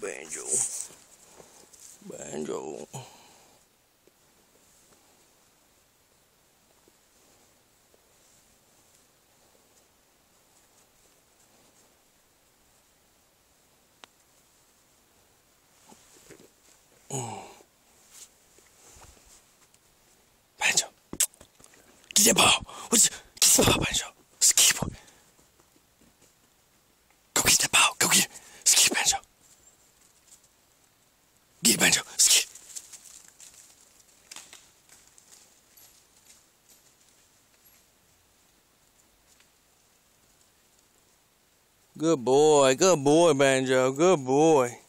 banjo. Banjo. Banjo. Get that ball. What's get the ball, Banjo? Good boy. Good boy, Banjo. Good boy.